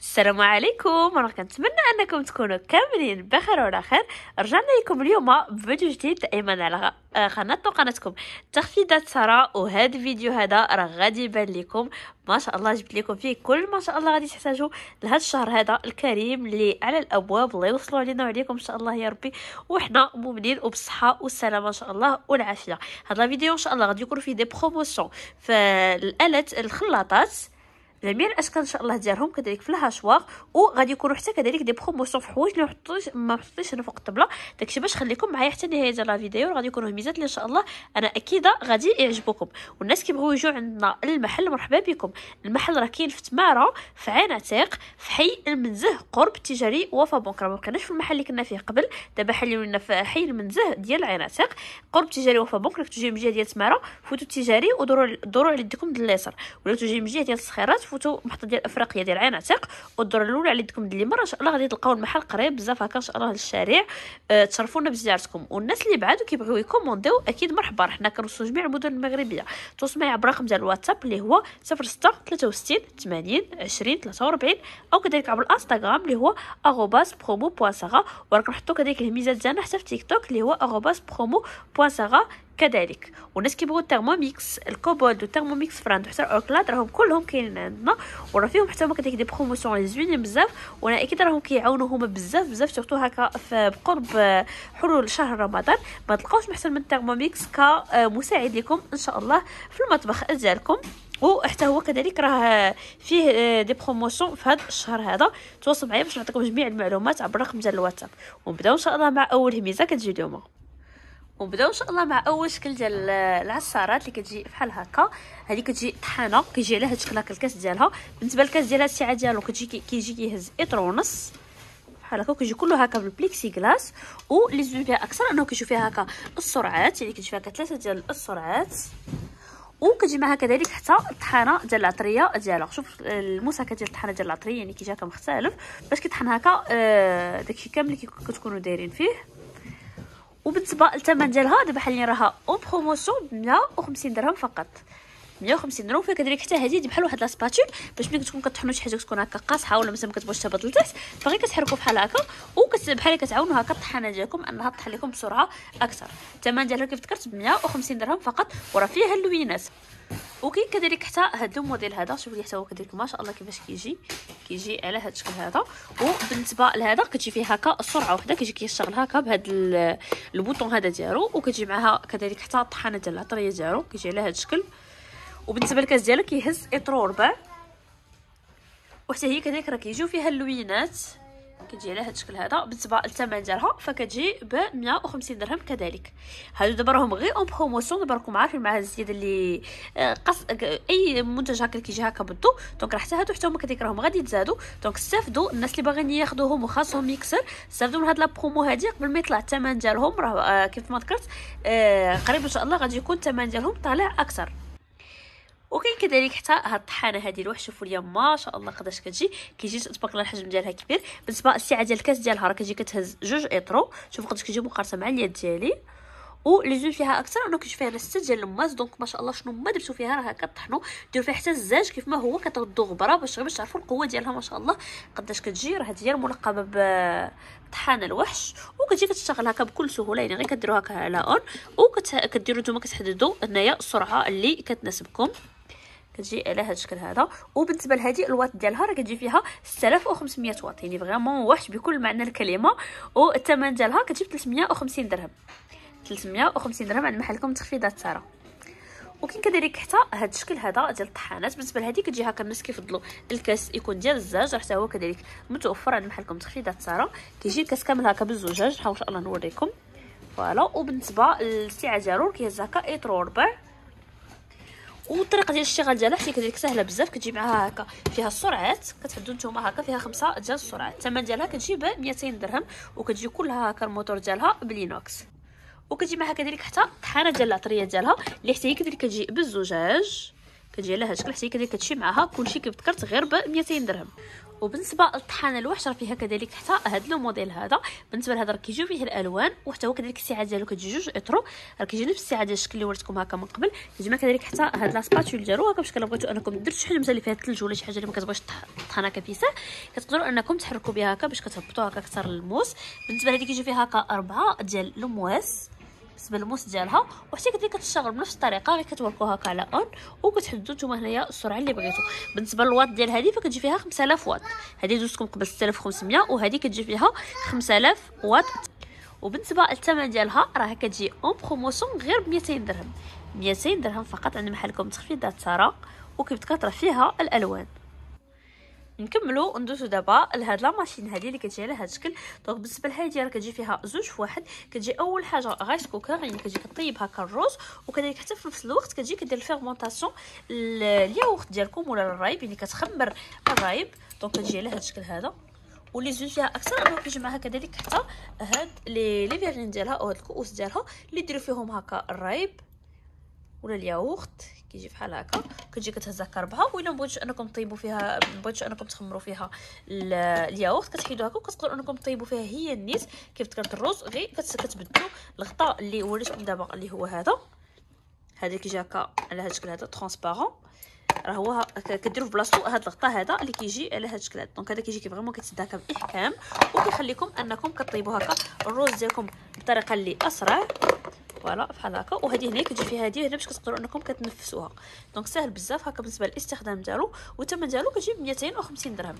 السلام عليكم. أنا كنتمنى أنكم تكونوا كاملين بخير وعلى خير. رجعنا لكم اليوم بفيديو جديد دائما على قناتنا قناتكم تخفيضات ساره وهذا الفيديو هذا راه غادي يبان لكم. ما شاء الله جبت لكم فيه كل ما شاء الله غادي تحتاجوا لهذا الشهر هذا الكريم اللي على الأبواب الله يوصلوا علينا وعليكم إن شاء الله يا ربي. وحنا مؤمنين وبصحة والسلامه إن شاء الله والعافية. هذا الفيديو إن شاء الله غادي يكون فيه دي بروموسيون فالآلات الخلاطات جميع الاشكال إن شاء الله ديالهم كذلك في الهاشواغ وغادي يكونوا حتى كذلك des promotions في حوايج اللي محطوش ما محطوطيش هنا فوق الطبلة. داكشي باش خليكم معايا حتى نهاية ديال الفيديو غادي يكونوا ميزات اللي إن شاء الله أنا اكيده غادي يعجبوكم. والناس كيبغيو يجوا عندنا المحل مرحبا بكم. المحل راه كاين في تماره في عين عتيق في حي المنزه قرب التجاري وفا بنك راه ما بقيناش في المحل اللي كنا فيه قبل دابا حاليا في حي المنزه ديال عين عتيق قرب التجاري وفا بنك راك تجي من جهه ديال تماره فوتو التجاري ودوروا دوروا على يدكم ديال اليسار ولا تجي من جهه ديال الصخيرات فوتو محطة ديال أفريقيا ديال عين عتيق والدور الأولى على يدكم ديال اليمين إن شاء الله غادي تلقاو المحل قريب بزاف هكا إن شاء الله للشارع أه تشرفونا بزيارتكم. والناس اللي بعدو كيبغيو يكوموندیو أكيد مرحبا. حنا كنوصلوا جميع المدن المغربية. تواصلوا معايا عبر الرقم ديال الواتساب اللي هو 06 63 80 20 43 أو كذلك عبر الإنستغرام اللي هو @promo.saga وراك نحطوا كذلك الميزات ديالنا حتى في تيك توك اللي هو @promo.saga كذلك. والناس كيبغوا الترموميكس الكوبولد والترموميكس friend وحتى الاوركلاد راهم كلهم كاينين عندنا وراه فيهم حتى هما كذلك des promotions زوينين بزاف. وأنا أكيد راهم كيعاونوا هما بزاف بزاف surtout هكا في بقرب حلول شهر رمضان. ما تلقاوش محسن من الترموميكس كمساعد لكم إن شاء الله في المطبخ ديالكم. وحتى هو كذلك راه فيه des promotions في هذا الشهر هذا. تواصلوا معايا باش نعطيكم جميع المعلومات عبر الرقم ديال الواتساب. ونبداو إن شاء الله مع أول هميزة كتجي اليوم. ونبداو ان شاء الله مع اول شكل ديال العصارات اللي كتجي بحال هكا. هذه كتجي طحانة كيجي على هاد الشكل هكا الكاس ديالها. بالنسبة للكاس ديالها السعه ديالو كتجي كيجي كيهز إطرو ونص بحال هكا كيجي كله هكا بال plexiglas ولي زوين فيها أكثر أنه كيجيو فيها هكا السرعات يعني كتجي فيها ثلاثة ديال السرعات. وكتجي معها كذلك حتى الطحانة ديال العطرية ديالها. شوف الماسات ديال الطحانة ديال العطرية يعني كيجي هكا مختلف. باش كيطحن هكا آه داكشي كامل اللي كتكونوا دايرين فيه. وبالنسبه للثمن ديالها دابا حاليا راها en promotion ب 150 درهم فقط. 150 درهم فيها كذلك حتى هذه بحال واحد la spatule باش ملي كتكون كطحنوا شي حاجة كتكون هكا قاصحة ولا مثلا ما كتبغوش تهبط لتحت فغير كتحركوا بحال هكا وبحال كتعاونوا هكا الطحانه ديالكم انها تطحن لكم بسرعة أكثر. الثمن ديالها كيف ذكرت؟ ب 150 درهم فقط وراه فيها اللوينات. وكاين كذلك حتى هاد الموديل هذا شوفوا لي حتى هو كذلك ما شاء الله كيفاش كيجي. كيجي على هاد الشكل هذا. وبالنسبة لهذا كتجي فيه هكا السرعه وحدة كيجي كيشتغل هكا بهاد الـ bouton هذا ديالو وكتجي معها كذلك حتى الطحانه ديال العطرية ديالو كيجي على هاد الشكل. وبالنسبة للكاس ديالو كيهز إطرو وربع وحتى هي كذلك راه كيجيو فيها اللوينات. كتجي على هذا الشكل هذا بالنسبة للثمن ديالها فكتجي ب 150 درهم كذلك. هادو دابا راهم غير en promotion دابا راكم عارفين مع الزياده اللي آه، قص اي منتج هكا كيجي هكا بالضو. donc راه حتى هادو حتى هما كذلك راهم غادي يتزادوا donc استافدوا الناس اللي باغيين ياخذوهم وخاصهم mixeur استافدوا من هاد la promo هادي قبل ما يطلع الثمن ديالهم. راه آه، كيف ما ذكرت آه، قريب إن شاء الله غادي يكون الثمن ديالهم طالع أكثر. وكاين كذلك حتى هاد الطحانة هذه الواحد شوفوا ليا ما شاء الله قداش كتجي. كيجي تطبق لها الحجم ديالها كبير. بالنسبة للسعه ديال الكاس ديالها راه كتجي كتهز جوج إطرو. شوفوا قداش كتجي مقارنة مع اليد ديالي. ولي زوين فيها أكثر أنه كيجي فيها سته ديال الماس. donc ما شاء الله شنو ما درتو فيها راه كطحنوا ديروا فيها حتى الزاج كيف ما هو كتردوا غبرة باش باش تعرفوا القوة ديالها ما شاء الله. قداش كتجي راه هي ملقبه ب طحانة الوحش. وكتجي كتشتغل هكا بكل سهولة يعني غير كديروا هكا على on. وكديروا نتوما كتحددوا هنايا السرعة اللي كتناسبكم. كتجي على هذا الشكل هذا. وبالنسبة لهذه الواط ديالها راه كتجي فيها 6500 واط يعني vraiment وحش بكل معنى الكلمة. والثمن ديالها كتجي 350 درهم. 350 درهم عند محلكم تخفيضات سارة. وكاين كذلك حتى هذا الشكل هذا ديال الطحانات. بالنسبة لهذه كتجي هكا الناس كيفضلوا الكاس يكون ديال الزاج حتى هو كذلك متوفر عند محلكم تخفيضات سارة. كيجي الكاس كامل هكا بالزجاج نحاول إن شاء الله نوريكم. voilà. وبالنسبة للسعة ديالو كيهز هكا ايترو ربع. والطريقة ديال الاشتغال ديالها حتى كذلك سهلة بزاف كتجي معاها هكا فيها السرعات كتحدوا نتوما هكا فيها خمسة ديال السرعات. الثمن ديالها كتجي ب 200 درهم وكتجي كلها هكا الموتور ديالها ب l'inox. وكتجي معها كذلك حتى الطحانه ديال العطرية ديالها اللي حتى هي كذلك كتجي بالزجاج. كتجي على هاد الشكل حتى هي كذلك كتمشي معاها كلشي كيف ذكرت غير ب 200 درهم. وبالنسبة للطحانه الوحش راه فيها كذلك حتى هذا le modèle هذا. بالنسبة لهذا راه كيجيو فيه الألوان وحتى هو كذلك السعه ديالو كتجي جوج اطرو راه كيجي نفس السعه ديال الشكل اللي وريتكم هكا من قبل. كيجي كذلك حتى هاد la spatule ديالو. هكا باش إلا بغيتو أنكم ديروا شي حاجة مثلا اللي فيها الثلج ولا شي حاجة اللي ما كتبغيش الطحانه كفيسه كتقدروا أنكم تحركوا بها هكا باش كتهبطوا هكا أكثر الموس بالنسبة لهذه كيجي فيها هكا أربعة ديال المواس بالنسبة للموس ديالها وحتى كذلك كتشتغل بنفس الطريقة غير كتوركوها هكا على on وكتحددوا نتوما هنايا السرعة اللي بغيتو. بالنسبة للواط ديال هذه فكتجي فيها 5000 واط هذه دوزتكم قبل 6500 وهذه كتجي فيها 5000 واط وبالنسبة للثمن ديالها راه كتجي en promotion غير ب 200 درهم. 200 درهم فقط عند محلكم تخفيضات ساره وكيف كترى فيها الألوان. نكملوا ندوزو دابا لهاد la machine هادي اللي كتجي على هاد الشكل. donc بالنسبة لهادي راه كتجي فيها زوج في واحد. كتجي أول حاجة rice cooker يعني كتجي كطيب هكا الروز وكذلك حتى في نفس الوقت كتجي كدير ال fermentation الياغورت ديالكم ولا الرايب يعني كتخمر الرايب. donc كتجي على هاد الشكل هذا. واللي زوين فيها أكثر انه كيجي معها كذلك حتى هاد les les verrines ديالها أو هاد الكؤوس ديالها اللي ديروا فيهم هكا الرايب. ولا الياغورت كيجي بحال هكا. كتجي كتهز هكا ربعه وإلا مبغيتوش أنكم طيبوا فيها مبغيتوش أنكم تخمروا فيها الياغورت كتحيدوا هكا وكتقدروا أنكم طيبوا فيها هي النيت كيف ذكرت الرز غير كتبدلوا الغطاء اللي وريتكم دابا اللي هو هذا. هذا كيجي هكا على هذا الشكل هذا transparent راه هو كديروا في بلاصتو هذا الغطاء هذا اللي كيجي على هذا الشكل هذا. donc هذا كيجي vraiment كيتسد هكا بإحكام وكيخليكم أنكم كطيبوا هكا الرز ديالكم بطريقة اللي أسرع. voilà بحال هكا. وهذه هنا كتجي فيها هذه هنا باش كتقدروا أنكم كتنفسوها. donc ساهل بزاف هكا بالنسبة للاستخدام ديالو. والثمن ديالو كتجي ب 250 درهم.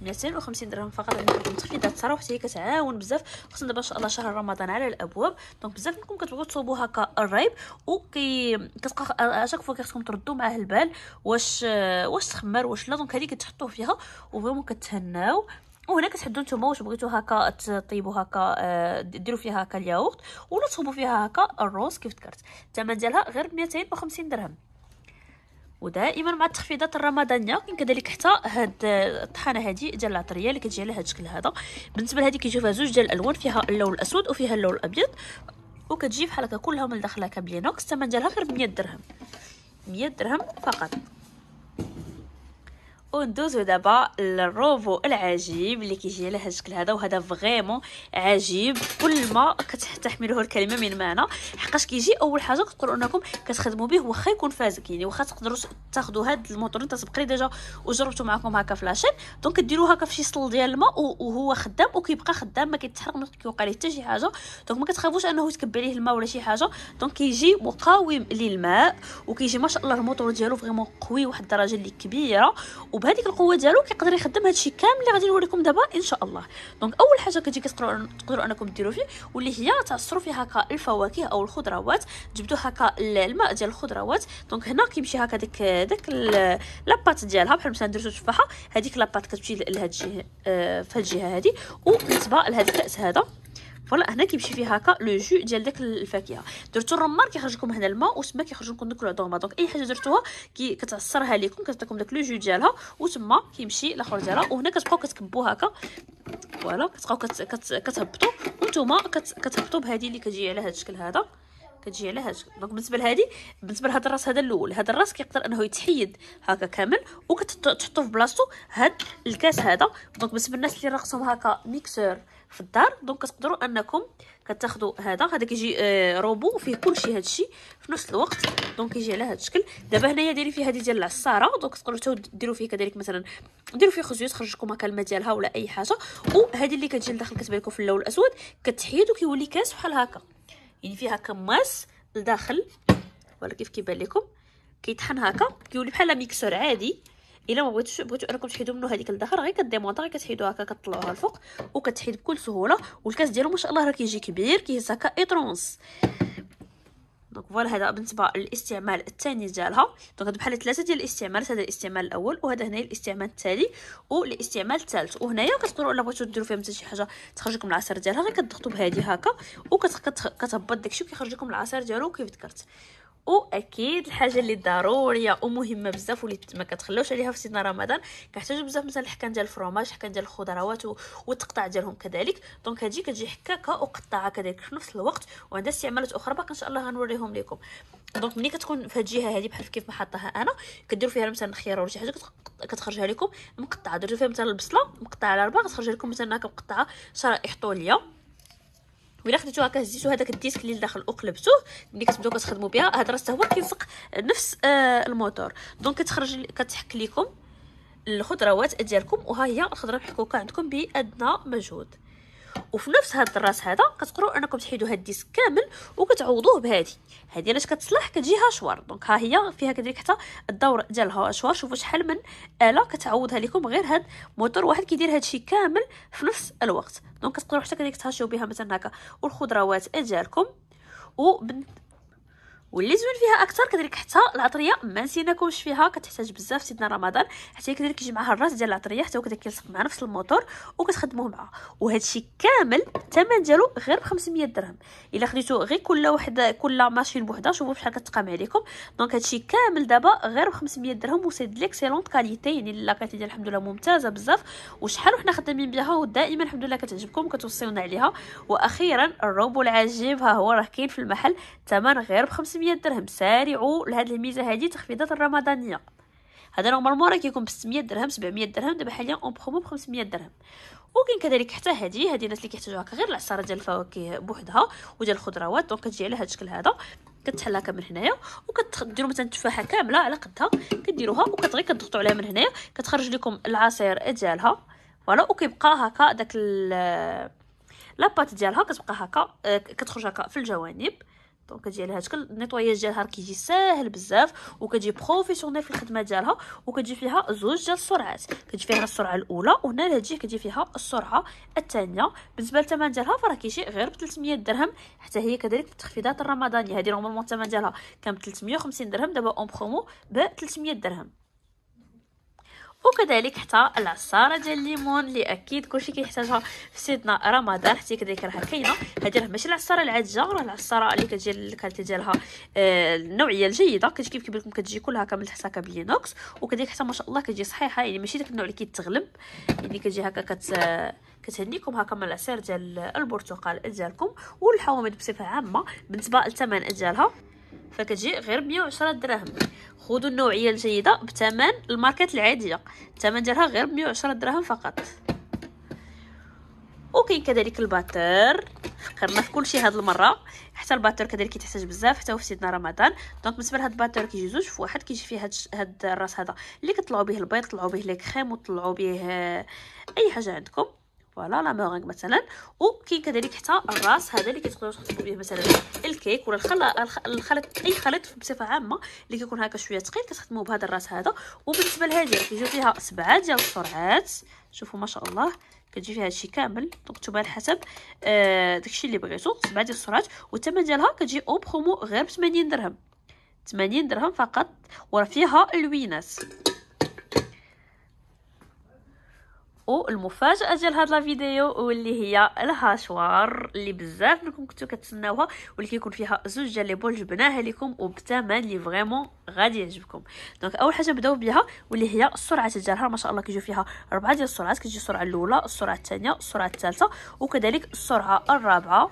250 درهم فقط. عندكم تخفيضات صراحة هي كتعاون بزاف. خصوصا دابا إن شاء الله شهر رمضان على الأبواب. donc بزاف منكم كتبغيو تصوبوا هكا الرايب وكي كتبقى à chaque fois كيخصكم تردوا معاه البال. واش واش تخمر واش لا. donc هذه كتحطوه فيها. و vraiment كتهناو. وهنا كتحدوا نتوما واش بغيتو هكا تطيبوا هكا آه، ديروا فيها هكا الياغورت ولا تصوبوا فيها هكا الروز كيف ذكرت الثمن ديالها غير 250 درهم. ودائما مع التخفيضات الرمضانيه كاين كذلك حتى هاد الطحانة هادي ديال العطرية اللي كتجي على هاد الشكل هذا. بالنسبة لهذه كيجيو فيها زوج ديال الألوان فيها اللون الأسود وفيها اللون الأبيض. وكتجي بحال هكا كلها من الداخل هكا ب l'inox الثمن ديالها غير 100 درهم. 100 درهم فقط. وندوزو دابا للروبو العجيب اللي كيجي على هذا الشكل هذا وهذا vraiment عجيب. كل ما كتحمله الكلمة من معنى حقاش كيجي أول حاجة كتقدروا أنكم كتخدموا به واخا يكون فازك. يعني واخا تقدروا تاخذوا الموتور انت سبق لي déjà وجربتو معكم هكا في la chaîne. donc كديروه هكا في شي سطل ديال الماء وهو خدام وكيبقى خدام ما كيتحرق ما كيوقع ليه حتى شي حاجة. donc ما كتخافوش أنه يتكب عليه الماء ولا شي حاجة. donc كيجي مقاوم للماء وكيجي ما شاء الله الموتور ديالو vraiment قوي واحد الدرجة اللي كبيرة. وبهذيك القوة ديالو كيقدر يخدم هادشي كامل اللي غادي نوريكم دابا إن شاء الله. donc أول حاجة كتجي كتقدروا تقدروا أنكم ديروا فيه واللي هي تعصروا فيه هكا الفواكه أو الخضروات. جبدوا هكا الماء ديال الخضروات. donc هنا كيمشي هكا ديك داك la pâte ديالها. بحال مثلا درتو تفاحة هذيك la pâte كتمشي لهاد الجهة آه، في الجهة هذه وبالنسبه لهاد الكاس هذا. voilà هنا كيمشي فيه هكا le jus ديال داك الفاكهة. درتو الرمان كيخرج لكم هنا الماء وتما كيخرج لكم داك العظومه donc أي حاجة درتوها كي كتعصرها لكم كتعطيكم داك le jus ديالها وتما كيمشي الآخر ديالها وهنا كتبقاو كتكبوا هكا. voilà كتبقاو كتهبطوا وأنتم كتهبطوا بهذه اللي كتجي على هذا الشكل هذا. كتجي على هاد donc بالنسبة لهادي بالنسبة لهاد الراس هذا الأول. هذا الراس كيقدر أنه يتحيد هكا كامل وكتحطو في بلاصتو هاد الكاس هذا. donc بالنسبة للناس اللي ناقصهم هكا mixeur في الدار. donc كتقدروا أنكم كتاخذوا هذا. هذا كيجي آه روبو فيه كلشي هادشي في نفس الوقت. donc كيجي على هذا الشكل. دابا هنايا دايرين فيه هذه ديال العصارة. دونك تقدروا ديروا فيه كذلك مثلا ديروا فيه خيزو تخرج لكم هكا الماء ديالها ولا أي حاجة. وهذه اللي كتجي لداخل كتبان لكم في اللون الأسود. كتحيد وكيولي كاس بحال هكا. يعني فيها كماس لداخل. ولا كيف كيبان لكم؟ كيطحن هكا. كيولي بحال mixeur عادي. إلا ما بغيتوش بغيتو إنكم تحيدوا منه هذيك لداخل غير كديمونطا غير كتحيدوا هكا كطلعوها الفوق وكتحيد بكل سهولة والكاس ديالو ما شاء الله راه كيجي كبير كيهز هكا ايطرو ونص donc voilà هذا بالنسبة للاستعمال الثاني ديالها. donc بحال ثلاثة ديال الاستعمالات هذا الاستعمال الأول وهذا هنا الاستعمال الثاني والاستعمال الثالث. وهنايا كتقدروا الا بغيتو ديروا فيها مثلا شي حاجة تخرج لكم العصير ديالها غير كتضغطوا بهذه هكا وكتهبط داكشي وكيخرج لكم العصير ديالو كيف ذكرت واكيد الحاجة اللي ضرورية ومهمه بزاف واللي ما كتخلوش عليها في سيدنا رمضان كنحتاجو بزاف مثلا الحكان ديال الفرماج حكان ديال الخضروات والتقطاع ديالهم كذلك. donc هذه كتجي حكاكة وقطعه كذلك في نفس الوقت وعندها استعمالات أخرى. باقي إن شاء الله غنوريهم لكم donc ملي كتكون في الجهة هادي بحال كيف ما حاطاها أنا كديروا فيها مثلا خيار ولا شي حاجة كتخرجها لكم مقطعة. درتو فيها مثلا البصلة مقطعة على ربع كتخرج لكم مثلا هكا مقطعة شرائح طولية. وإلا خديتو هكا هزيتو هذاك disque اللي لداخل وقلبتوه ملي كتبداو كتخدموا بها هذا راه هو كيلصق نفس آه moteur. donc كتخرج كتحك لكم الخضروات ديالكم وها هي الخضرة محكوكه عندكم بأدنى مجهود. وفي نفس هاد الراس هذا كتقدروا أنكم تحيدوا هاد disque كامل وكتعوضوه بهادي. هادي علاش كتصلح كتجي hachoir. donc ها هي فيها كذلك حتى الدور ديال hachoir. شوفوا شحال من آلة كتعوضها لكم غير هاد موتور واحد كيدير هادشي كامل في نفس الوقت. donc كتقدروا حتى كذلك تهاشيو بها مثلا هكا. والخضروات ديالكم وبنت واللي زوين فيها أكثر كذلك حتى العطرية ما نسيناكمش فيها كتحتاج بزاف سيدنا رمضان. حتى كذلك كيجي معها الراس ديال العطرية حتى هو كذلك كيلصق مع نفس الموتور وكتخدموه معاه. وهذا الشيء كامل الثمن ديالو غير ب 500 درهم. إلا خديتو غير كل وحده كل ماشين بوحدها شوفوا بشحال كتقام عليكم. donc هذا الشيء كامل دابا غير ب 500 درهم و c'est l'excellente qualité يعني la qualité ديال الحمد لله ممتازة بزاف. وشحال وحنا خدامين بها ودائما الحمد لله كتعجبكم وكتوصيونا عليها. وأخيرا الروبو العجيب ها هو راه كاين في المحل. ثمن غير ب 500 درهم. سارعوا لهاد الميزة هذه تخفيضات الرمضانية. هذا normalement راه كيكون ب 600 درهم 700 درهم. دابا حاليا en promo ب 500 درهم. وكاين كذلك حتى هذه هذه الناس اللي كيحتاجوا هكا غير العصارة ديال الفواكه بوحدها وديال الخضروات. donc كتجي على هذا الشكل هذا كتحل هكا من هنايا وكديروا مثلا تفاحة كاملة على قدها كديروها وكتغي كتضغطوا عليها من هنايا. كتخرج لكم العصير ديالها voilà. وكيبقى هكا داك la pâte ديالها كتبقى هكا آه، كتخرج هكا في الجوانب. donc كتجي هادشكل ال nettoyage ديالها كيجي ساهل بزاف وكتجي professionnelle في الخدمة ديالها وكتجي فيها زوج ديال السرعات. كتجي فيها السرعة الأولى وهنا لهاد الجهه كتجي فيها السرعة الثانية. بالنسبة للثمن ديالها فراه كيجي غير ب 300 درهم حتى هي كذلك التخفيضات الرمضانية. هذه normalement الثمن ديالها كان ب 350 درهم دابا en promo ب 300 درهم. وكذلك حتى العصاره ديال الليمون اللي أكيد كلشي كيحتاجها في سيدنا رمضان. حتى كذلك راه كاينة. هذه راه ماشي العصاره العادية راه العصاره اللي كتجي ال qualité ديالها آه النوعية الجيدة. كتجي كيف كيبان لكم كتجي كلها كامل تحت هكا ب l'inox وكذلك حتى ما شاء الله كتجي صحيحة. يعني ماشي داك النوع اللي كيتغلب. يعني كتجي هكا كت كتهنيكم هكا من العصير ديال البرتقال ديالكم والحوامض بصفة عامة بالنسبة للثمن ديالها. فكتجي غير 110 دراهم خذوا النوعية الجيدة بثمن الماركات العادية. الثمن ديالها غير 110 دراهم فقط. وكاين كذلك ال batteur. فكرنا في كل شيء هاد المرة. حتى ال batteur كذلك كيتحتاج بزاف حتى هو في سيدنا رمضان. donc بالنسبة لهاد ال batteur كيجي زوج في واحد كيجي فيه هاد, هاد الراس هذا. اللي كطلعوا به البيض طلعوا به les crèmes وطلعوا به أي حاجة عندكم. voilà la meringue مثلا. وكاين كذلك حتى الراس هذا اللي كتقدروا تحطوا به مثلا الكيك ولا الخلط أي خليط بصفة عامة اللي كيكون هكا شوية ثقيل كتخدموا بهذا الراس هذا. وبالنسبة لهذه كيجيو فيها سبعة ديال السرعات. شوفوا ما شاء الله كتجي فيها هادشي كامل. مكتوبه على حسب آه داكشي اللي بغيتو. سبعة ديال السرعات. والثمن ديالها كتجي en promo غير ب 80 درهم. 80 درهم فقط. وراه فيها الوينات. والمفاجاه ديال هاد la vidéo واللي هي ال hachoir اللي بزاف منكم كنتو كتسناوها واللي كيكون فيها زوج ديال les bols جبناها لكم وبثمن اللي vraiment غادي يعجبكم. donc أول حاجة نبداو بها واللي هي السرعة ديالها ما شاء الله كيجيو فيها أربعة ديال السرعات كتجي السرعة الأولى السرعة الثانية السرعة الثالثة وكذلك السرعة الرابعة.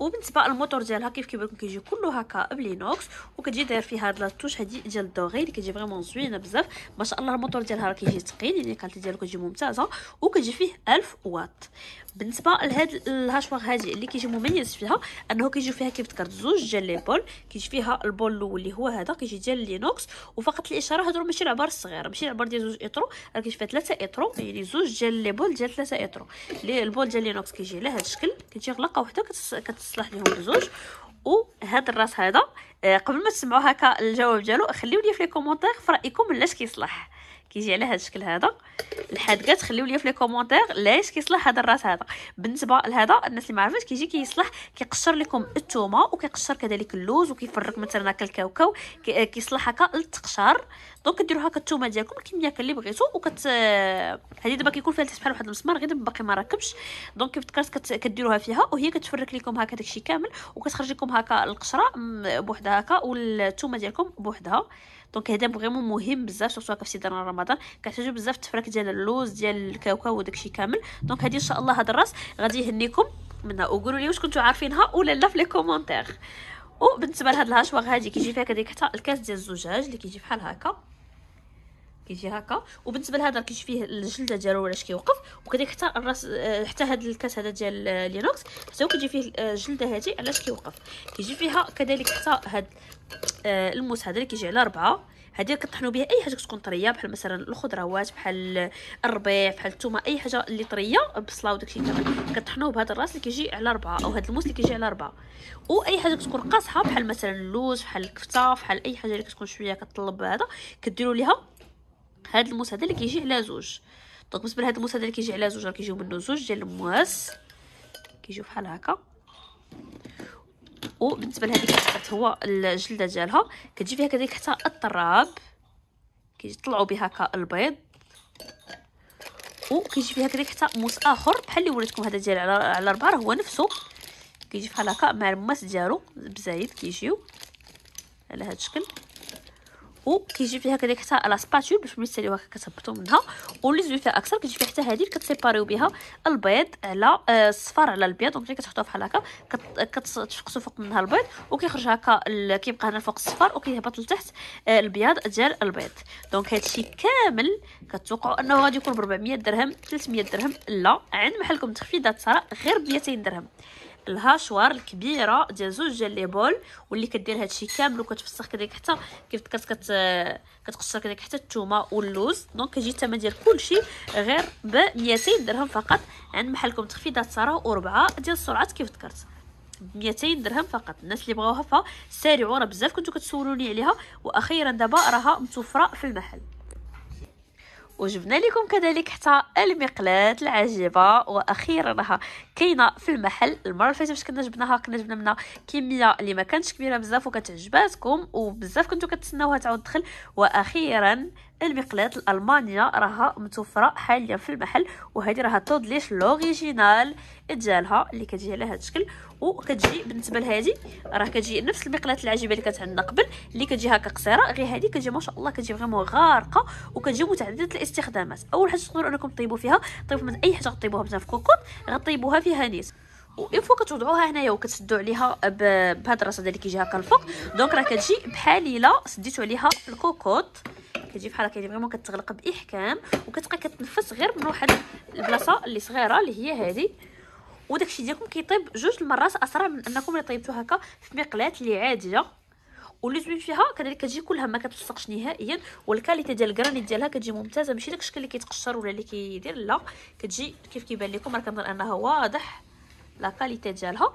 وبالنسبه للموتور ديالها كيف كيبان لكم كيجي كله هكا ب l'inox وكتجي داير فيه هاد la touche هادي ديال ال doré اللي كتجي vraiment زوينة بزاف. ما شاء الله الموتور ديالها راه كيجي ثقيل يعني ال qualité ديالو كتجي ممتازة وكتجي فيه 1000 واط. بالنسبة لهاد ال hachoir هادي اللي كيجي مميز فيها أنه كيجي فيها كيف ذكرت زوج ديال les bols كيجي فيها ال bol الأول اللي هو هذا كيجي ديال l'inox وفقط الإشارة هادو ماشي العبار الصغير ماشي العبار ديال زوج إطرو راه كيجي فيها ثلاثة إطرو يعني زوج ديال les bols ديال ثلاثة اللي ال bol ديال l'inox كيجي على هذا الشكل كتجي غلقة وحدة كتصلح لهم بزوج. وهذا الراس هذا آه، قبل ما تسمعوا هكا الجواب ديالو خليو لي في les commentaires في رأيكم علاش كيصلح. كيجي على هذا الشكل هذا. الحادقات خليو لي في les commentaires علاش كيصلح هذا الراس هذا. بالنسبة لهذا الناس اللي ما عرفتش كيجي كيصلح كيقشر لكم الثومه وكيقشر كذلك اللوز وكيفرك مثلا هكا الكاوكاو كيصلح هكا للتقشار. donc كديروا هكا الثومه ديالكم الكميه اللي بغيتو وكت هذه دابا كيكون فيها بحال واحد المسمار غير باقي ما راكبش. donc كيف كت... كديروها فيها وهي كتفرك لكم هكا داكشي كامل وكتخرج لكم هكا القشرة بوحدها هكا والثومه ديالكم بوحدها. donc هذا vraiment مهم بزاف surtout هكا في سيدنا رمضان كنحتاجو بزاف التفرك ديال اللوز ديال الكاوكاو وداكشي كامل. donc هذه إن شاء الله هذا الراس غادي يهنيكم منها وقولوا لي واش كنتو عارفينها ولا لا في les commentaires. وبالنسبه لهاد ال hachoir هادي كيجي فيها كذلك حتى الكاس ديال الزجاج اللي كيجي بحال هكا. كيجي هكا. وبالنسبه لهذا كيجي فيه الجلدة ديالو ولاش كيوقف. وكذلك حتى الراس حتى هذا الكاس هذا ديال لينوكس حتى هو كيجي فيه الجلدة هذه علاش كيوقف. كيجي فيها كذلك حتى هاد آه، الموس هذا اللي كيجي على ربعة. هذه كطحنوا بها أي حاجة كتكون طرية بحال مثلا الخضروات بحال الربيع بحال الثومه أي حاجة اللي طرية بصله وداكشي كطحنوه بهذا الراس اللي كيجي على ربعة أو هذا الموس اللي كيجي على ربعة. واي حاجة كتكون قاصحة بحال مثلا اللوز بحال الكفتة بحال أي حاجة اللي كتكون شوية كطلب هذا كديروا ليها هاد الموس هذا اللي كيجي على زوج. donc بالنسبة لهاد الموس هذا اللي كيجي على زوج راه كيجيو منه زوج ديال المواس كيجيو بحال هكا. وبالنسبه لهذيك حتى هو الجلدة ديالها كتجي فيها كذلك حتى الطراب كيطلعوا بها هكا البيض. وكيجي فيها كذلك حتى موس آخر. بحال اللي وريتكم هذا ديال على على ربعه هو نفسه. كيجي بحال هكا مع المواس ديالو بزايد كيجيو. على هذا الشكل. وكيجي فيها كذلك حتى la spatule باش ملي تساليوها منها. واللي زوين فيها أكثر كتجي فيها حتى هذه كت séparer يو بها البيض على آه، الصفار على البيض. donc كتحطوها بحال هكا كتفقسوا فوق منها البيض وكيخرج هكا كيبقى هنا فوق الصفار وكيهبط لتحت آه، البياض ديال البيض. donc هادشي كامل كتوقعوا انه غادي يكون ب 400 درهم 300 درهم لا عند محلكم تخفيضات صرا غير ب 200 درهم. ال hachoir الكبيرة ديال زوج ديال les bols واللي كدير هادشي كامل وكتفسخ كذلك حتى كيف ذكرت كت كتقشر كذلك حتى الثومه واللوز. donc كيجي الثمن ديال كلشي غير ب 200 درهم فقط. عند محلكم تخفيضات صرا وربعة ديال السرعات كيف ذكرت ب 200 درهم فقط. الناس اللي بغاوها فسارعوا راه بزاف. كنتو كتسولوني عليها. وأخيرا دابا راها متوفرة في المحل. وجبنا لكم كذلك حتى المقلاة العجيبة وأخيرا راها كاينة في المحل. المرة اللي فاتت كنا جبناها كنا جبنا منها كمية اللي ما كانتش كبيرة بزاف وعجباتكم وبزاف كنتو كتسناوها تعاود تدخل. وأخيرا المقلاة الألمانية راها متوفرة حاليا في المحل. وهذه راها تودليش l'original ديالها اللي كتجي على هذا الشكل. وكتجي بالنسبة لهذه راه كتجي نفس المقلاة العجيبة اللي كانت عندنا قبل اللي كتجي هكا قصيرة غير هذه كتجي ما شاء الله كتجي vraiment غارقة وكتجي متعددة الاستخدامات. أول حاجة تقدروا أنكم طيبوا فيها طيبوا من أي حاجة طيبوها مثلا في كوكوط غطيبوها فيها une fois كتوضعوها هنايا وكتسدوا عليها بهذا الراس اللي كيجي هكا الفوق donc راه كتجي بحال الا سديتوا عليها الكوكوط كتجي بحال هكا vraiment كتغلق بإحكام وكتبقى كتنفس غير من واحد البلاصة اللي صغيرة اللي هي هذه وداكشي ديالكم كيطيب جوج المرات أسرع من أنكم اللي طيبتو هكا في مقلاه اللي عادية. واللي فيها كذلك كتجي كلها ما كتلصقش نهائيا وال qualité ديال الكرانيت ديالها كتجي ممتازة. ماشي داك الشكل اللي كيتقشر ولا اللي كيدير لا. كتجي كيف كيبان لكم راه كنظن أنها واضح la qualité ديالها.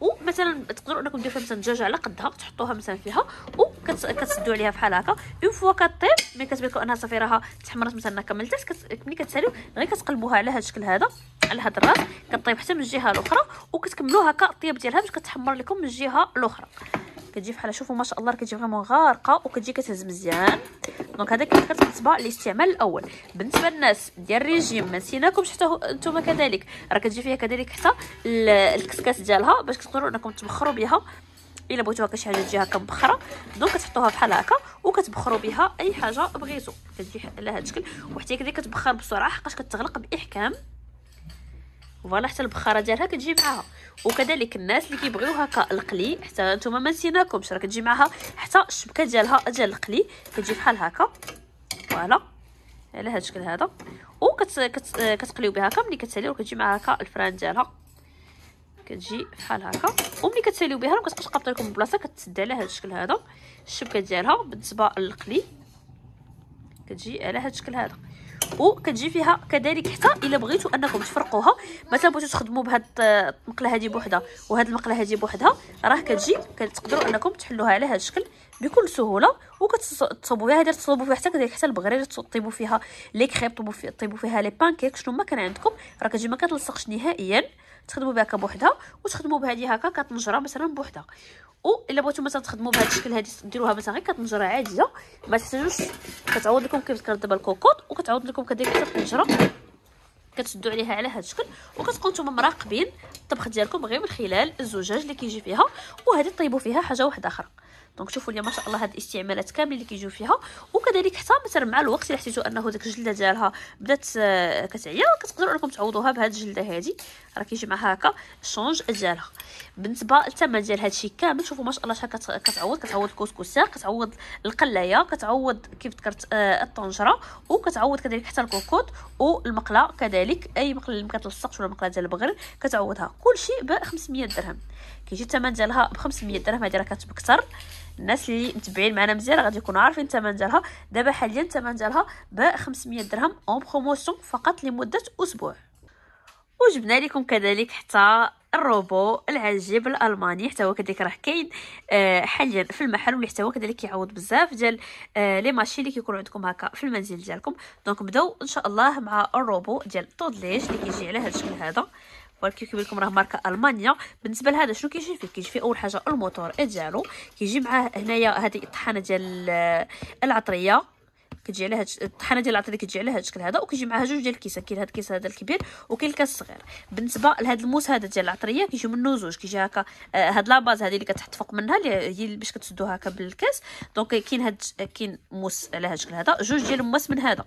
ومثلا تقدروا أنكم ديروا فيها مثلا دجاجة على قدها تحطوها مثلا فيها وكتسدوا عليها بحال هكا. une fois كطيب ملي كتبان لكم أنها صافي راها تحمرت مثلا كملتات ملي كتساليو غير كتقلبوها على هذا الشكل هذا. على هذا الراس كطيب حتى من الجهة الأخرى وكتكملوا هكا الطياب ديالها باش كتحمر لكم من الجهة الأخرى. كتجي بحال شوفوا ما شاء الله كتجي vraiment غارقة وكتجي كتهز مزيان. donc هذا كيف بالنسبة للاستعمال الأول. بالنسبة للناس ديال الريجيم ما نسيناكمش حتى نتوما كذلك. راه كتجي فيها كذلك حتى الكسكاس ديالها باش تقدروا إنكم تبخروا بها إلا بغيتوها كشي حاجة تجي هكا مبخرة. donc كتحطوها بحال هكا وكتبخروا بها أي حاجة بغيتو. كتجي على هذا الشكل. وحتى كذلك كتبخر بسرعة حقاش كتغلق بإحكام. voilà حتى البخارة ديالها كتجي معاها. وكذلك الناس اللي كيبغيو هكا القلي حتى نتوما ما نسيناكمش راه كتجي معاها حتى الشبكة ديالها ديال القلي كتجي بحال هكا. voilà. على هذا الشكل هذا. وكتقليو بها هكا ملي كتساليو كتجي معاها هكا الفران ديالها. كتجي بحال هكا. وملي كتساليو بها راه كتبقى قابطة لكم بلاصة كتسد على هذا الشكل هذا. الشبكة ديالها بالنسبة للقلي. كتجي على هذا الشكل هذا. وكتجي فيها كذلك حتى إلا بغيتوا أنكم تفرقوها. مثلا بغيتوا تخدموا بهاد المقلة هذه بوحدها وهاد المقلة هذه بوحدها راه كتجي كتقدروا أنكم تحلوها على هذا الشكل بكل سهولة وكتصوبوا فيها. هذه تصوبوا فيها حتى كذلك حتى البغرير طيبوا فيها les crêpes طيبوا فيها les pancakes شنو ما كان عندكم راه كتجي ما كتلصقش نهائيا. تخدموا بها بوحدها وتخدموا بهذه هكا كطنجره مثلا بوحدها إلا بغيتو مثلا تخدموا بهذا الشكل هذه ديروها مثلا غير كطنجره عادية ما تحتاجوش كتعوض لكم كيف ذكرت دابا الكوكوط وكتعوض لكم كذلك حتى الطنجره كتشدوا عليها على هذا الشكل وكتبقاو نتوما مراقبين الطبخ ديالكم غير من خلال الزجاج اللي كيجي فيها وهذه طيبوا فيها حاجة واحدة آخرى. donc شوفوا لي ما شاء الله هاد الاستعمالات كاملين اللي كيجيو فيها وكذلك حتى مثلا مع الوقت إلا حسيتوا أنه داك الجلدة ديالها بدات آه، كتعيا كتقدروا إنكم تعوضوها بهاد الجلدة هذه راه كيجي معها هكا ال change ديالها. بالنسبة للثمن ديال هادشي كامل شوفوا ما شاء الله شحال كتعوض كتعوض الكسكاس كتعوض القلاية كتعوض كيف ذكرت آه الطنجرة وكتعوض كذلك حتى الكوكوط والمقلة. كذلك أي مقلة اللي مكتلصقش ولا مقلة ديال البغرير كتعوضها. كلشي ب 500 درهم. كيجي الثمن ديالها ب 500 درهم. هذه راه كتبكثر. الناس اللي متبعين معنا مزيان غادي يكونوا عارفين الثمن ديالها. دابا حاليا الثمن ديالها ب 500 درهم en promotion فقط لمدة أسبوع. وجبنا لكم كذلك حتى الروبو العجيب الألماني. حتى هو كذلك راه كاين آه حاليا في المحل واللي حتى هو كذلك كيعوض بزاف ديال آه les machines اللي كيكونوا عندكم هكا في المنزل ديالكم. donc بداو إن شاء الله مع الروبو ديال طودليش اللي كيجي على هذا الشكل هذا؟ ولكن كيف لكم راه ماركة ألمانيا. بالنسبة لهذا شنو كيجي فيه؟ كيجي فيه أول حاجة الموتور ديالو كيجي معاه هنايا هذه الطحانة ديال العطرية. كتجي على هاد الطحانة ديال العطرية كتجي على هاد الشكل هذا وكيجي معها جوج ديال الكيسان كاين هاد الكاس هذا الكبير وكاين الكاس الصغير. بالنسبة لهاد الموس هذا ديال العطرية كيجيو منه زوج. كيجي هكا آه هاد la base هذه اللي كتحط فوق منها اللي هي باش كتسدوها هكا بالكاس. donc كاين هاد كاين موس على هاد الشكل هذا. جوج ديال الموس من هذا.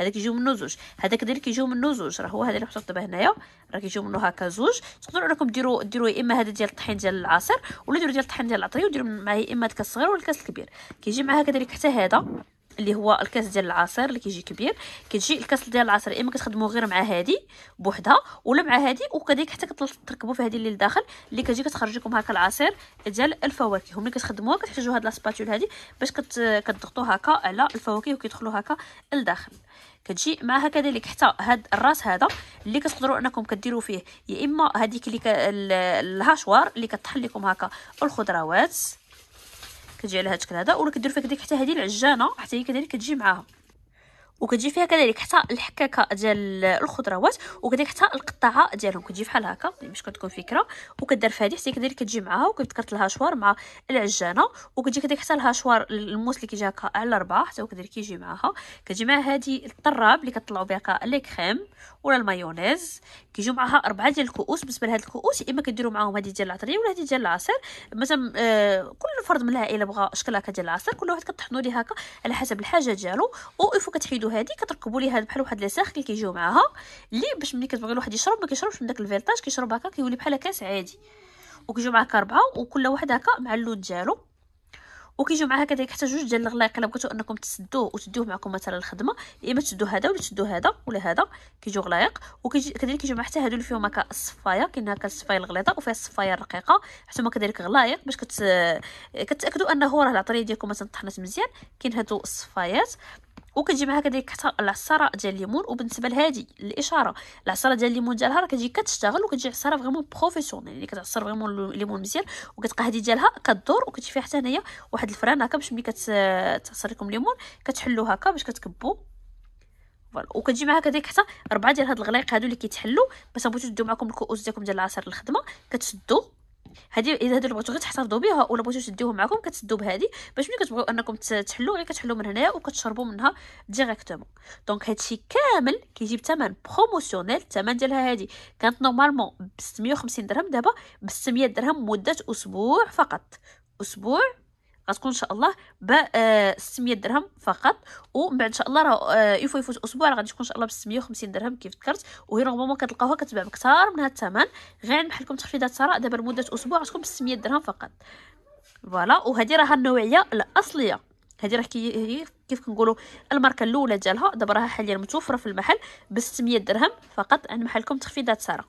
هذا كيجيو منه زوج. هذا كذلك كيجيو منه زوج. راه هو هذا اللي حطيت دابا هنايا. راه كيجيو منه هكا زوج. تقدروا انكم ديروا ديروا يا إما هذا ديال الطحين ديال العصير ولا ديروا ديال الطحين ديال العطريه وديروا معاه يا إما الكاس الصغير ولا الكاس الكبير. كيجي معاه كذلك حتى هذا. اللي هو الكاس ديال العصير اللي كيجي كبير. كتجي الكاس ديال العصير يا إما كتخدموا غير مع هذه بوحدها ولا مع هذه وكذلك حتى كتركبوا في هذه اللي لداخل اللي كتجي كتخرج لكم هكا العصير ديال الفواكه. ملي كتخدموها كتحتاجوا هاد لاسباتول هذه باش كتضغطوا هكا على الفواكه وكيدخلوا هكا لداخل. كتجي معها كذلك حتى هاد الراس هذا اللي كتقدروا انكم كديروا فيه يا إما هذيك اللي الهاشوار اللي كطحن لكم هكا الخضروات كتجي على هاد الشكل هذا ولا كديروا فيها كذلك حتى هذه العجانة حتى هي كذلك كتجي معاها. وكتجي فيها كذلك حتى الحكاكة ديال الخضروات وكذلك حتى القطاعة ديالهم. كتجي بحال هكا باش كتكون فكرة. وكدار في هذه حتى كذلك كتجي معاها وكذكرت ال hachoir مع العجانة. وكتجي كذلك حتى ال hachoir الموس اللي كيجي هكا على ربعه حتى هو كذلك كيجي معاها. كتجي مع هذه الطراب اللي كطلعوا بها les crèmes ولا المايونيز. كيجيو معاها أربعة ديال الكؤوس. بالنسبة لهاد الكؤوس يا إما كديروا معاهم هذه ديال العطرية ولا هذه ديال العصير. مثلا آه كل فرد من العائله بغى شكل هكا ديال العصير كل واحد كطحنوا ليه هكا على حسب الحاجة ديالو. ويفو كتحيدوا هذه كتركبوا ليها بحال واحد لي ساخ اللي كيجيو معاها اللي باش ملي كتبغي الواحد يشرب ما كيشربش من داك ال filetage كيشرب هكا كيولي بحال كاس عادي وكيجيو معاك أربعة وكل واحد هكا مع اللون ديالو. وكيجيو معها كذلك حتى جوج ديال الغلايق إلا بغيتو أنكم تسدوه وتديوه معكم مثلا الخدمة يا إما تسدوا هذا ولا تسدوا هذا ولا هذا. كيجيو غلايق وكيجي كذلك كيجيو مع حتى هادو اللي فيهم هكا الصفاية كاين هكا الصفاية الغليظة وفيها الصفاية الرقيقة. حتى هما كذلك غلايق باش كت... كتأكدوا أنه راه العطرية ديالكم مثلا طحنت مزيان. كاين هادو الصفايات. وكتجي معها كذلك حتى العصارة ديال الليمون وبالنسبة لهذه الإشارة. العصارة ديال الليمون ديالها راه كتجي كتشتغل وكتجي عصاره vraiment professionnelle يعني كتعصر vraiment الليمون مزيان وكتبقى هذه ديالها كدور وكتجي فيها حتى هنايا واحد الفران هكا باش ملي كتعصر لكم الليمون كتحلو هكا باش كتكبو. voilà وكتجي معها كذلك حتى أربعة ديال هاد الغلايق هادو اللي كيتحلوا باش بغيتو تديو معكم الكؤوس ديالكم ديال العصير الخدمة كتشدو. هذه إذا هادو اللي بغيتو غير تحتفظوا بها ولا بغيتو تديوهم معكم كتسدوا بهذه باش ملي كتبغيو أنكم تحلوا غير كتحلوا من هنايا وكتشربوا منها directement donc هادشي كامل كيجي بثمن promotionnel الثمن ديالها هذه كانت normalement ب 650 درهم دابا ب 600 درهم مدة أسبوع فقط. أسبوع غتكون إن شاء الله ب 600 درهم فقط. ومن بعد إن شاء الله راه يفو يفوت أسبوع راه غادي تكون إن شاء الله ب 650 درهم كيف ذكرت وهي normalement كتلقاوها كتباع بكثار من هذا الثمن غير عند محلكم تخفيضات سارة دابا لمدة أسبوع غتكون ب 600 درهم فقط. voilà. وهذه راه النوعية الأصلية. هذه راه كي كيف كنقولوا الماركة الأولى ديالها. دابا راها حاليا متوفرة في المحل ب 600 درهم فقط عند محلكم تخفيضات ساره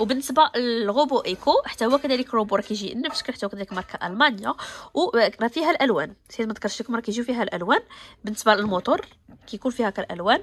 وبالنسبة لل robot éco حتى هو كذلك روبو راه كيجي نفس الشكل حتى هو كذلك ماركة ألمانيا وراه فيها الألوان. نسيت ما ذكرتش لكم راه كيجيو فيها الألوان. بالنسبة للموتور كيكون فيها هكا الألوان.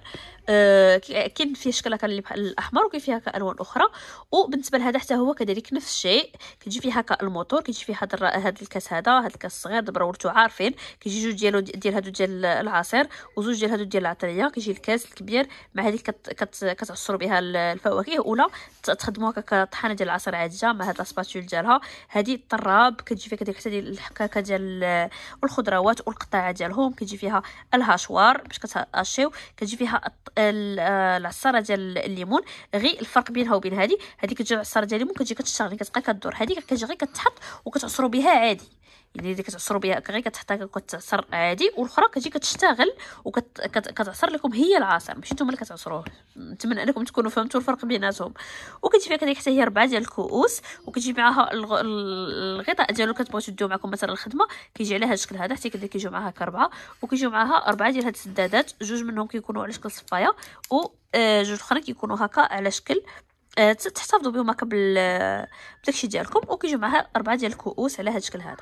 آه كاين فيه شكل هكا الأحمر وكاين فيها هكا ألوان أخرى. وبالنسبه لهذا حتى هو كذلك نفس الشيء. كيجي فيه هكا الموتور كيجي فيه هذا هذا الكاس هذا هذا الكاس الصغير دابا ورتو عارفين. كيجي جوج ديالو ديال هادو ديال العصير وزوج ديال هادو ديال العطرية. كيجي الكاس الكبير مع هذيك كت كتعصروا بها الفواكه. ولا تخدموا هكا طحانة ديال العصير عاديه مع هاد la spatule ديالها. هذه الطراب كتجي فيها كذلك حتى ديال الحكاكة ديال الخضروات والقطاعه ديالهم. كيجي فيها ال hachoir باش كتهاشيو كتجي فيها العصارة ديال الليمون. غير الفرق بينها وبين هذه هذه كتجي العصاره ديال الليمون كتجي كتشتغل كتبقى كدور. هذه كتجي غير كتحط وكتعصروا بها عادي. يعني اللي كتعصروا بها غير كتحطها كتعصر عادي والأخرى كتجي كتشتغل وكتعصر لكم هي العصير ماشي نتوما اللي كتعصروه. نتمنى أنكم تكونوا فهمتوا الفرق بيناتهم. وكتجي فيها كذلك حتى هي ربعة ديال الكؤوس وكتجي معاها الغطاء ديالو كتبغيو تديو معكم مثلا الخدمة كيجي على هذا الشكل هذا حتى كذلك كيجيو معاها ربعه وكيجيو معاها اربعه ديال هاد السدادات جوج منهم كيكونوا على شكل صفاية و آه، جوج أخرين كيكونوا هكا على شكل تحتفظوا بهم هكا بداكشي ديالكم وكيجيو معها أربعة ديال الكؤوس على هذا الشكل هذا.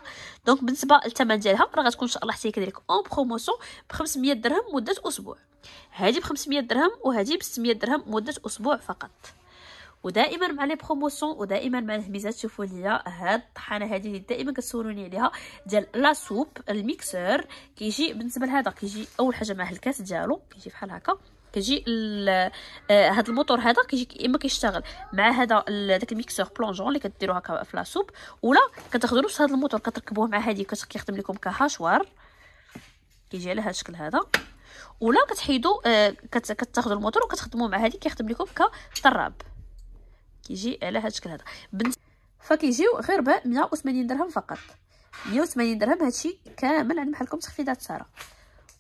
donc بالنسبة للثمن ديالها راه غتكون إن شاء الله حتى كذلك en promotion ب 500 درهم مدة أسبوع. هذه ب 500 درهم وهذه ب 600 درهم مدة أسبوع فقط. ودائما مع les promotions ودائما مع الهميزات شوفوا ليا هاد الطحانة هذه اللي دائما كتسولوني عليها ديال la soupe ال mixeur كيجي بالنسبة لهذا كيجي أول حاجة مع الكاس ديالو كيجي بحال هكا. كيجي آه هذا الموتور هذا كيجي إما كيشتغل مع هذا داك ال mixeur plongeant اللي كديروا هكا في la soupe ولا كتاخذوا نفس هذا الموتور كتركبوه مع هذه كيخدم لكم ك hachoir. كيجي على هذا الشكل هذا. ولا كتحيدوا آه كتاخذوا الموتور وكتخدموه مع هذه كيخدم لكم كطراب. كيجي على هذا الشكل هذا. فكيجيو غير ب 180 درهم فقط. 180 درهم هادشي كامل عند محلكم تخفيضات سارة.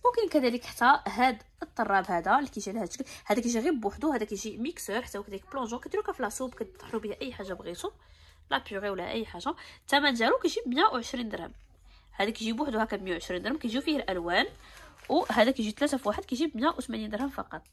وكاين كذلك حتى هاد الطراب هذا اللي كيجي على هاد الشكل هذا كيجي غير بوحدو هذا كيجي mixeur حتى هو كذلك plongeant. كديرو في la soupe كطحنوا به أي حاجة بغيتو la purée ولا أي حاجة. الثمن ديالو كيجي 120 درهم. هذا كيجي بوحدو هكا ب 120 درهم كيجيو فيه الألوان وهذا كيجي ثلاثة في واحد كيجي ب 180 درهم فقط.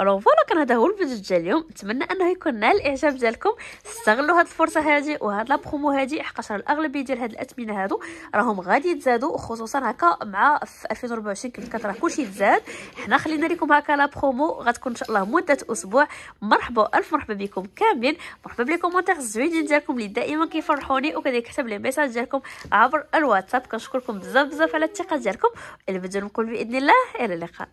Alors voilà كان هذا هو الفيديو ديال اليوم نتمنى انه يكون نال الاعجاب ديالكم استغلوا هذه الفرصة هذه وهاد la promo هذه حقاش الاغلبيه ديال هاد الأثمنة هادو. راهم غادي يتزادوا خصوصا هكا مع في 2024 كيف كترى كلشي تزاد حنا خلينا لكم هكا la promo غتكون إن شاء الله مدة أسبوع. مرحبا ألف مرحبا بكم كاملين. مرحبا ب les commentaires الزوينين ديالكم اللي دائما كيفرحوني وكذلك حتى les messages ديالكم عبر الواتساب. كنشكركم بزاف بزاف على الثقة ديالكم. إلى فيديو نقول بإذن الله إلى اللقاء.